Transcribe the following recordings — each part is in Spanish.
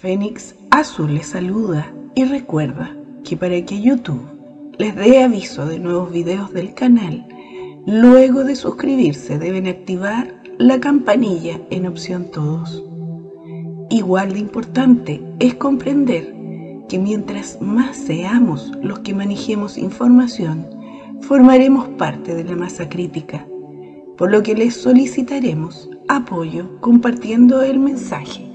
Fénix Azul les saluda y recuerda que para que YouTube les dé aviso de nuevos videos del canal, luego de suscribirse deben activar la campanilla en opción todos. Igual de importante es comprender que mientras más seamos los que manejemos información, formaremos parte de la masa crítica, por lo que les solicitaremos apoyo compartiendo el mensaje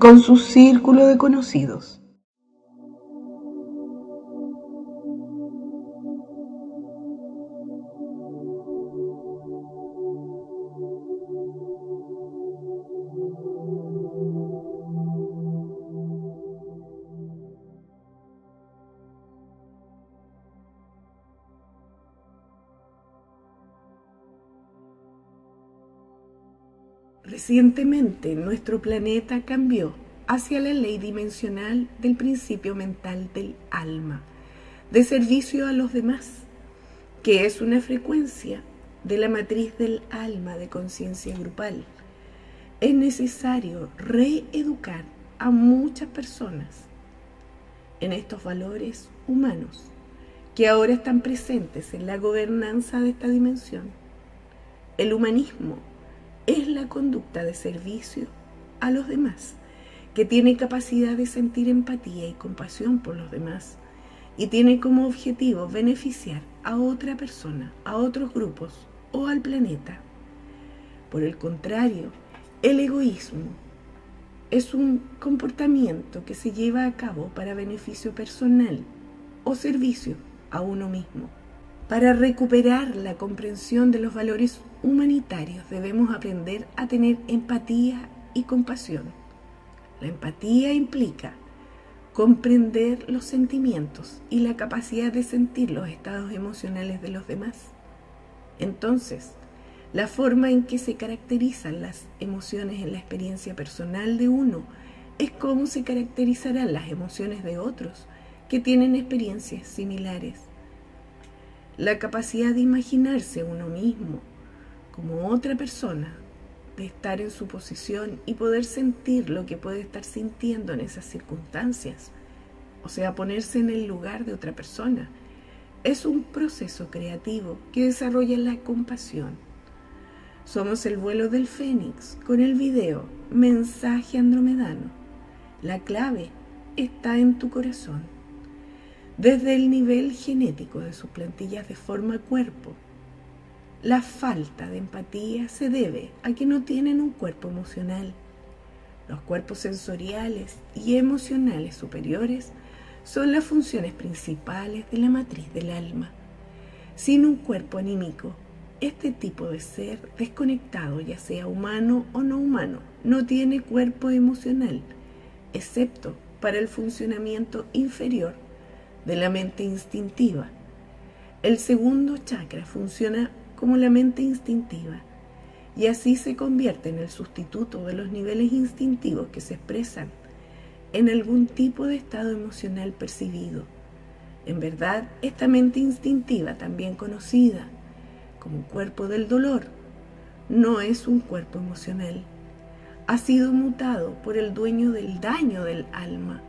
con su círculo de conocidos. Recientemente nuestro planeta cambió hacia la ley dimensional del principio mental del alma, de servicio a los demás, que es una frecuencia de la matriz del alma de conciencia grupal. Es necesario reeducar a muchas personas en estos valores humanos que ahora están presentes en la gobernanza de esta dimensión. El humanismo es la conducta de servicio a los demás, que tiene capacidad de sentir empatía y compasión por los demás y tiene como objetivo beneficiar a otra persona, a otros grupos o al planeta. Por el contrario, el egoísmo es un comportamiento que se lleva a cabo para beneficio personal o servicio a uno mismo. Para recuperar la comprensión de los valores humanitarios debemos aprender a tener empatía y compasión. La empatía implica comprender los sentimientos y la capacidad de sentir los estados emocionales de los demás. Entonces, la forma en que se caracterizan las emociones en la experiencia personal de uno es cómo se caracterizarán las emociones de otros que tienen experiencias similares. La capacidad de imaginarse uno mismo como otra persona, de estar en su posición y poder sentir lo que puede estar sintiendo en esas circunstancias, o sea, ponerse en el lugar de otra persona, es un proceso creativo que desarrolla la compasión. Somos el vuelo del Fénix con el video Mensaje Andromedano. La clave está en tu corazón. Desde el nivel genético de sus plantillas de forma cuerpo, la falta de empatía se debe a que no tienen un cuerpo emocional. Los cuerpos sensoriales y emocionales superiores son las funciones principales de la matriz del alma. Sin un cuerpo anímico, este tipo de ser desconectado, ya sea humano o no humano, no tiene cuerpo emocional, excepto para el funcionamiento inferior de la mente instintiva. El segundo chakra funciona como la mente instintiva, y así se convierte en el sustituto de los niveles instintivos que se expresan en algún tipo de estado emocional percibido. En verdad, esta mente instintiva, también conocida como cuerpo del dolor, no es un cuerpo emocional. Ha sido mutado por el dueño del daño del alma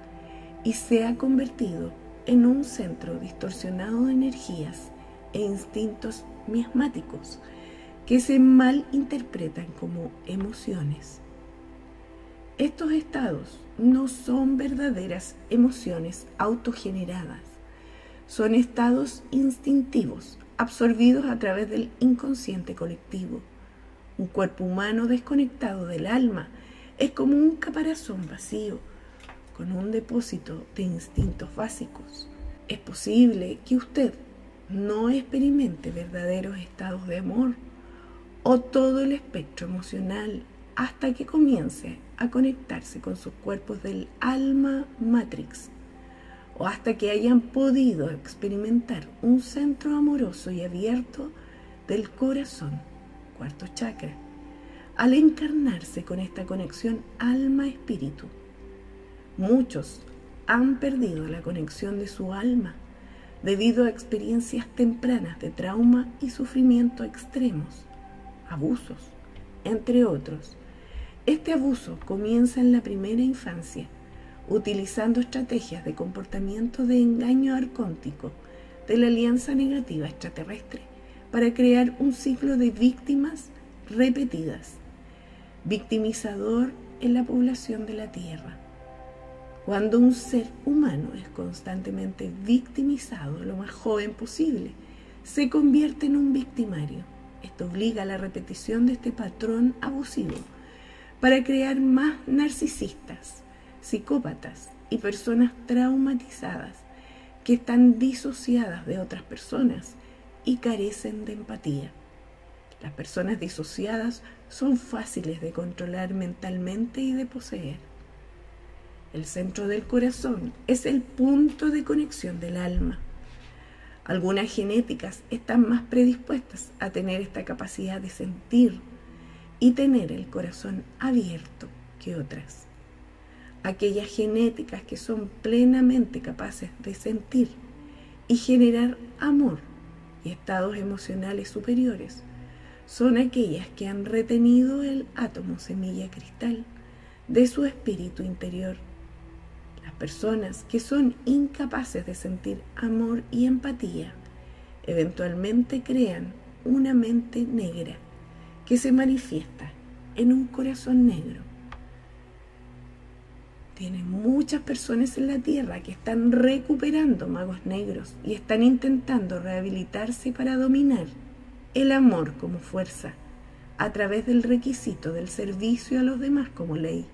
y se ha convertido en un centro distorsionado de energías e instintos miasmáticos que se malinterpretan como emociones. Estos estados no son verdaderas emociones autogeneradas, son estados instintivos absorbidos a través del inconsciente colectivo. Un cuerpo humano desconectado del alma es como un caparazón vacío con un depósito de instintos básicos. Es posible que usted no experimente verdaderos estados de amor o todo el espectro emocional hasta que comience a conectarse con sus cuerpos del alma matrix o hasta que hayan podido experimentar un centro amoroso y abierto del corazón, cuarto chakra, al encarnarse con esta conexión alma-espíritu. Muchos han perdido la conexión de su alma debido a experiencias tempranas de trauma y sufrimiento extremos, abusos, entre otros. Este abuso comienza en la primera infancia, utilizando estrategias de comportamiento de engaño arcóntico de la alianza negativa extraterrestre para crear un ciclo de víctimas repetidas, victimizador en la población de la Tierra. Cuando un ser humano es constantemente victimizado lo más joven posible, se convierte en un victimario. Esto obliga a la repetición de este patrón abusivo para crear más narcisistas, psicópatas y personas traumatizadas que están disociadas de otras personas y carecen de empatía. Las personas disociadas son fáciles de controlar mentalmente y de poseer. El centro del corazón es el punto de conexión del alma. Algunas genéticas están más predispuestas a tener esta capacidad de sentir y tener el corazón abierto que otras. Aquellas genéticas que son plenamente capaces de sentir y generar amor y estados emocionales superiores son aquellas que han retenido el átomo semilla cristal de su espíritu interior. Personas que son incapaces de sentir amor y empatía eventualmente crean una mente negra que se manifiesta en un corazón negro. Tienen muchas personas en la Tierra que están recuperando magos negros y están intentando rehabilitarse para dominar el amor como fuerza a través del requisito del servicio a los demás como ley.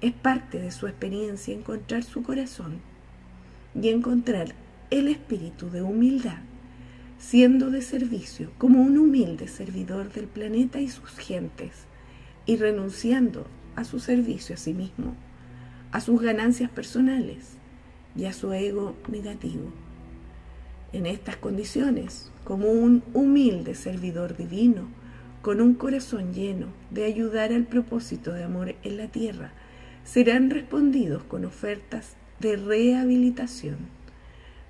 Es parte de su experiencia encontrar su corazón y encontrar el espíritu de humildad, siendo de servicio como un humilde servidor del planeta y sus gentes, y renunciando a su servicio a sí mismo, a sus ganancias personales y a su ego negativo. En estas condiciones, como un humilde servidor divino, con un corazón lleno de ayudar al propósito de amor en la tierra, serán respondidos con ofertas de rehabilitación.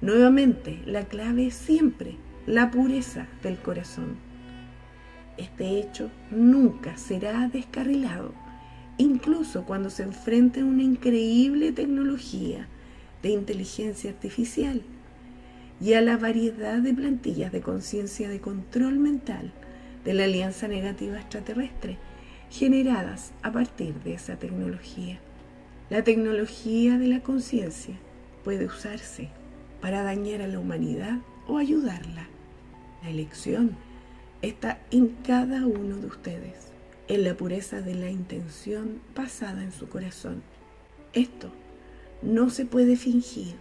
Nuevamente, la clave es siempre la pureza del corazón. Este hecho nunca será descarrilado, incluso cuando se enfrente a una increíble tecnología de inteligencia artificial y a la variedad de plantillas de conciencia de control mental de la Alianza Negativa Extraterrestre generadas a partir de esa tecnología. La tecnología de la conciencia puede usarse para dañar a la humanidad o ayudarla. La elección está en cada uno de ustedes, en la pureza de la intención pasada en su corazón. Esto no se puede fingir,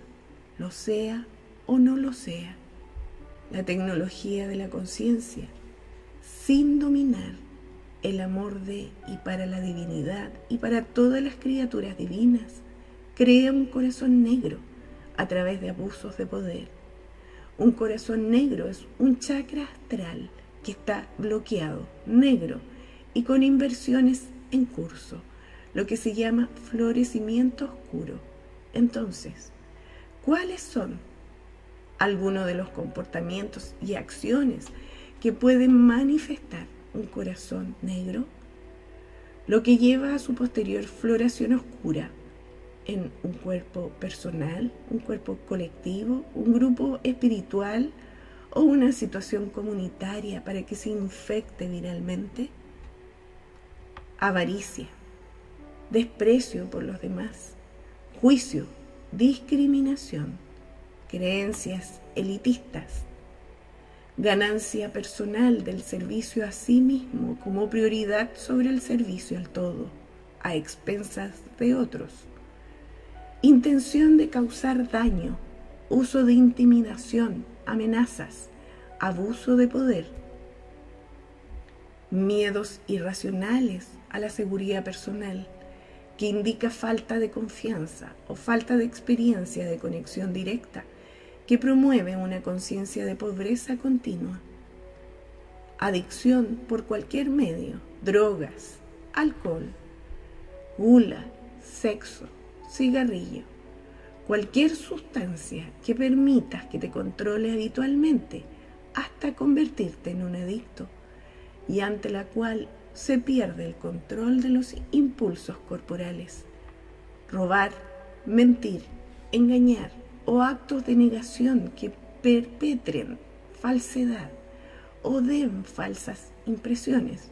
lo sea o no lo sea, la tecnología de la conciencia, sin dominar el amor de y para la divinidad y para todas las criaturas divinas, crea un corazón negro a través de abusos de poder. Un corazón negro es un chakra astral que está bloqueado, negro y con inversiones en curso, lo que se llama florecimiento oscuro. Entonces, ¿cuáles son algunos de los comportamientos y acciones que pueden manifestar un corazón negro, lo que lleva a su posterior floración oscura en un cuerpo personal, un cuerpo colectivo, un grupo espiritual o una situación comunitaria para que se infecte viralmente. Avaricia, desprecio por los demás, juicio, discriminación, creencias elitistas, ganancia personal del servicio a sí mismo como prioridad sobre el servicio al todo, a expensas de otros, intención de causar daño, uso de intimidación, amenazas, abuso de poder, miedos irracionales a la seguridad personal, que indica falta de confianza o falta de experiencia de conexión directa que promueve una conciencia de pobreza continua. Adicción por cualquier medio, drogas, alcohol, gula, sexo, cigarrillo, cualquier sustancia que permita que te controle habitualmente hasta convertirte en un adicto y ante la cual se pierde el control de los impulsos corporales. Robar, mentir, engañar o actos de negación que perpetren falsedad o den falsas impresiones,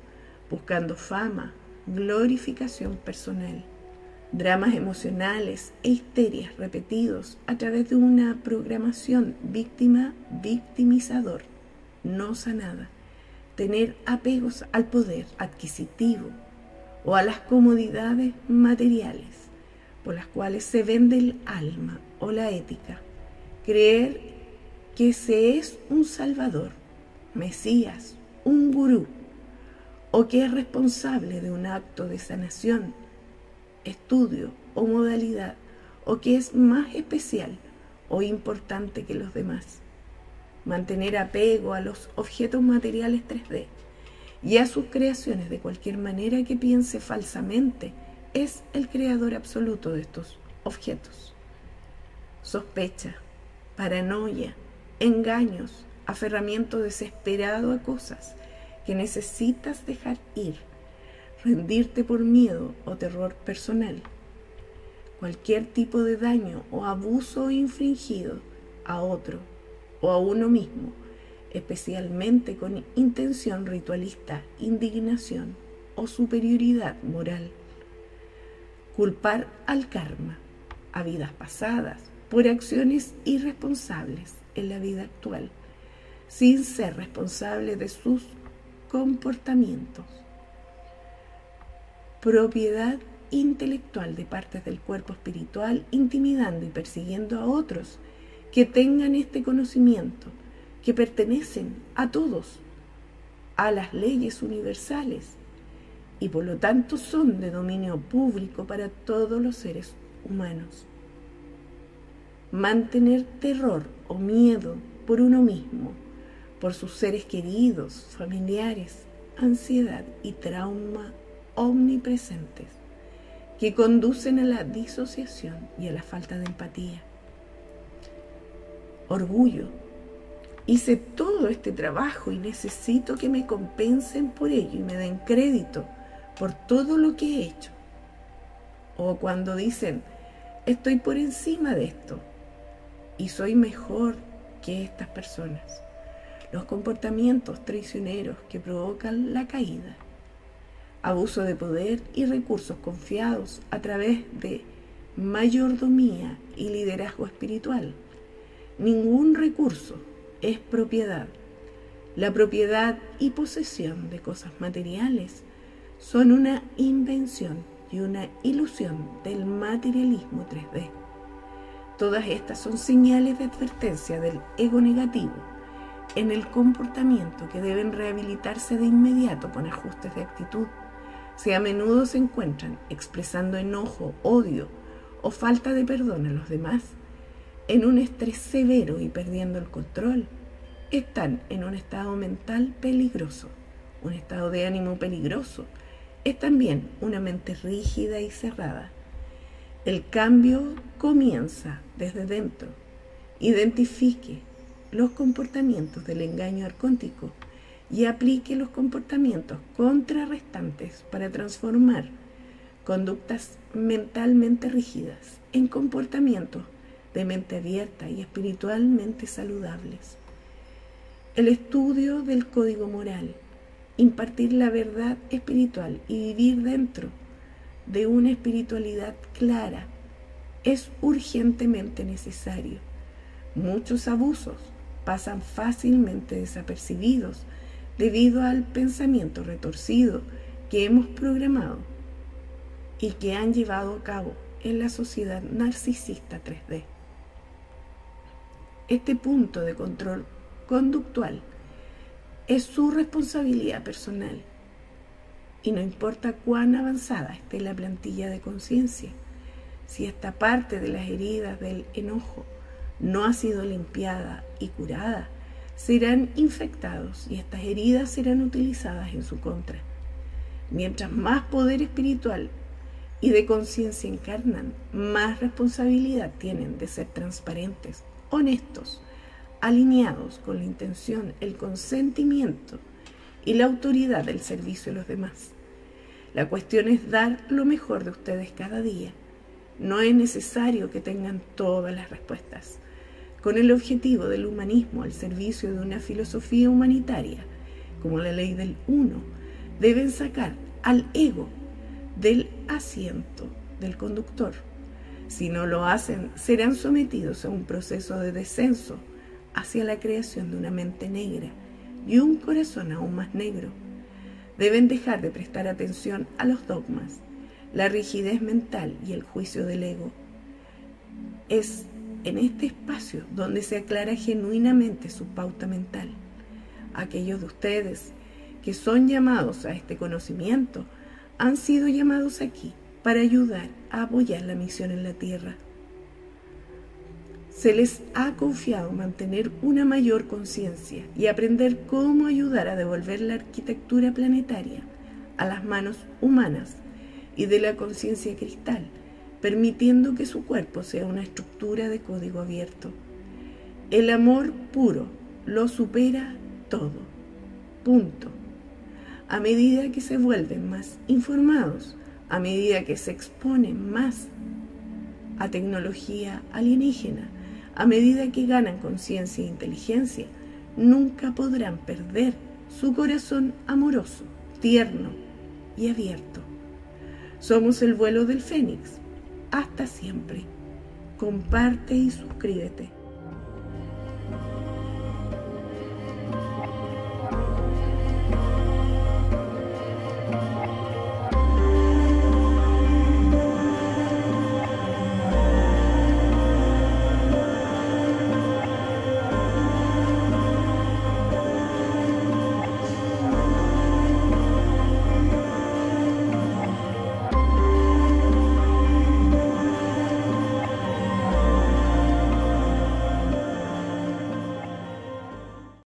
buscando fama, glorificación personal, dramas emocionales e histerias repetidos a través de una programación víctima-victimizador, no sanada, tener apegos al poder adquisitivo o a las comodidades materiales por las cuales se vende el alma o la ética, creer que se es un salvador, mesías, un gurú, o que es responsable de un acto de sanación, estudio o modalidad, o que es más especial o importante que los demás. Mantener apego a los objetos materiales 3D y a sus creaciones de cualquier manera que piense falsamente es el creador absoluto de estos objetos. Sospecha, paranoia, engaños, aferramiento desesperado a cosas que necesitas dejar ir, rendirte por miedo o terror personal. Cualquier tipo de daño o abuso infringido a otro o a uno mismo, especialmente con intención ritualista, indignación o superioridad moral culpar al karma, a vidas pasadas, por acciones irresponsables en la vida actual, sin ser responsable de sus comportamientos. Propiedad intelectual de partes del cuerpo espiritual, intimidando y persiguiendo a otros que tengan este conocimiento, que pertenecen a todos, a las leyes universales y por lo tanto son de dominio público para todos los seres humanos. Mantener terror o miedo por uno mismo, por sus seres queridos, familiares, ansiedad y trauma omnipresentes que conducen a la disociación y a la falta de empatía. Orgullo. Hice todo este trabajo y necesito que me compensen por ello y me den crédito por todo lo que he hecho. O cuando dicen, estoy por encima de esto y soy mejor que estas personas. Los comportamientos traicioneros que provocan la caída. Abuso de poder y recursos confiados a través de mayordomía y liderazgo espiritual. Ningún recurso es propiedad. La propiedad y posesión de cosas materiales son una invención y una ilusión del materialismo 3D. Todas estas son señales de advertencia del ego negativo en el comportamiento que deben rehabilitarse de inmediato con ajustes de actitud. Si a menudo se encuentran expresando enojo, odio o falta de perdón a los demás, en un estrés severo y perdiendo el control, están en un estado mental peligroso, un estado de ánimo peligroso, es también una mente rígida y cerrada. El cambio comienza desde dentro. Identifique los comportamientos del engaño arcóntico y aplique los comportamientos contrarrestantes para transformar conductas mentalmente rígidas en comportamientos de mente abierta y espiritualmente saludables. El estudio del código moral impartir la verdad espiritual y vivir dentro de una espiritualidad clara es urgentemente necesario. Muchos abusos pasan fácilmente desapercibidos debido al pensamiento retorcido que hemos programado y que han llevado a cabo en la sociedad narcisista 3D. Este punto de control conductual es su responsabilidad personal. Y no importa cuán avanzada esté la plantilla de conciencia, si esta parte de las heridas del enojo no ha sido limpiada y curada, serán infectados y estas heridas serán utilizadas en su contra. Mientras más poder espiritual y de conciencia encarnan, más responsabilidad tienen de ser transparentes, honestos, alineados con la intención, el consentimiento y la autoridad del servicio a los demás. La cuestión es dar lo mejor de ustedes cada día No es necesario que tengan todas las respuestas. Con el objetivo del humanismo al servicio de una filosofía humanitaria, como la ley del uno, deben sacar al ego del asiento del conductor. Si no lo hacen, serán sometidos a un proceso de descenso hacia la creación de una mente negra y un corazón aún más negro. Deben dejar de prestar atención a los dogmas, la rigidez mental y el juicio del ego. Es en este espacio donde se aclara genuinamente su pauta mental. Aquellos de ustedes que son llamados a este conocimiento han sido llamados aquí para ayudar a apoyar la misión en la Tierra. Se les ha confiado mantener una mayor conciencia y aprender cómo ayudar a devolver la arquitectura planetaria a las manos humanas y de la conciencia cristal, permitiendo que su cuerpo sea una estructura de código abierto. El amor puro lo supera todo. Punto. A medida que se vuelven más informados, a medida que se exponen más a tecnología alienígena, a medida que ganan conciencia e inteligencia, nunca podrán perder su corazón amoroso, tierno y abierto. Somos el vuelo del Fénix. Hasta siempre. Comparte y suscríbete.